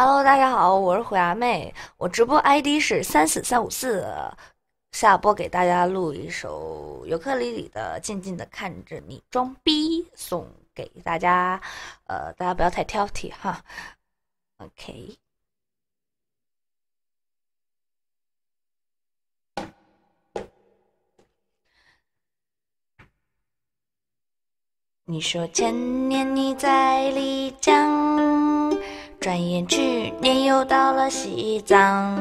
Hello，大家好，我是虎牙妹，我直播 ID 是三四三五四，下播给大家录一首尤克里里的《静静的看着你装逼》，送给大家，呃，大家不要太挑剔哈。OK，你说前年你在丽江。转眼去年又到了西藏，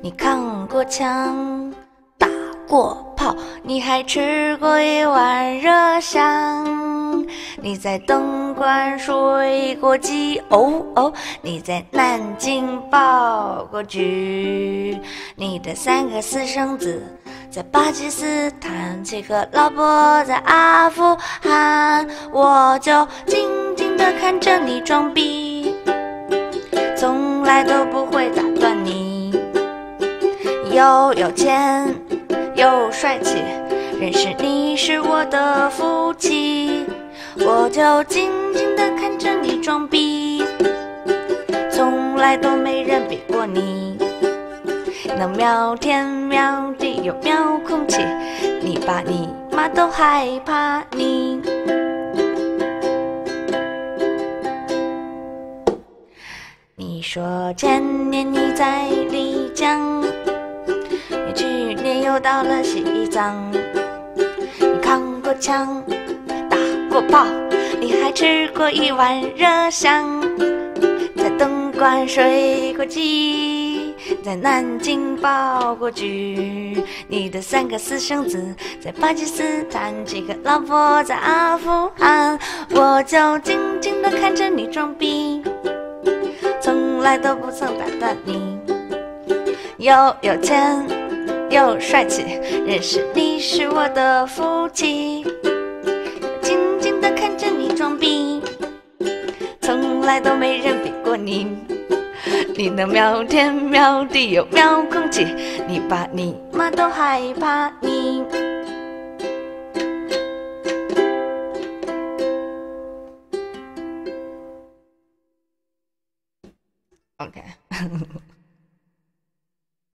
你扛过枪，打过炮，你还吃过一碗热香。你在东莞睡过鸡，哦哦，你在南京爆过菊，你的三个私生子在巴基斯坦，几个老婆在阿富汗，我就静静的看着你装逼。从来都不会打断你，又有钱又帅气，认识你是我的福气，我就静静的看着你装逼，从来都没人比过你，能秒天秒地又秒空气，你爸你妈都害怕你。说前年你在丽江，你去年又到了西藏，你扛过枪，打过炮，你还吃过一碗热香，在东莞睡过鸡，在南京爆过菊，你的三个私生子在巴基斯坦，几个老婆在阿富汗，我就静静的看着你装逼。从来都不曾打断你，又有钱又帅气，认识你是我的福气。静静的看着你装逼，从来都没人比过你。你能秒天秒地又瞄空气，你爸你妈都害怕你。Okay.